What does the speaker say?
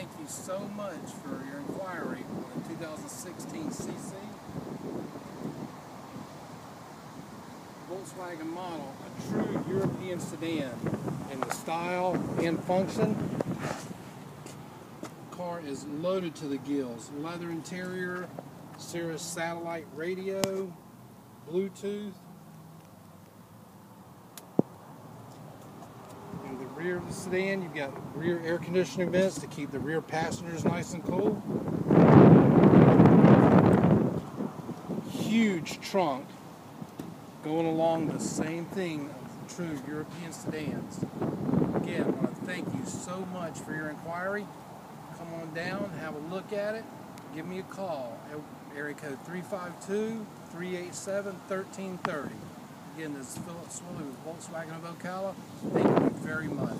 thank you so much for your inquiry on the 2016 CC. Volkswagen model, a true European sedan in the style and function. Car is loaded to the gills. Leather interior, Sirius satellite radio, Bluetooth. In the rear of the sedan, you've got rear air conditioning vents to keep the rear passengers nice and cool. Huge trunk going along the same thing of true European sedans. Again, I want to thank you so much for your inquiry. Come on down, have a look at it. Give me a call. Area code 352 387 1330 again, this is Phillip Swilly with Volkswagen of Ocala. Thank you very much.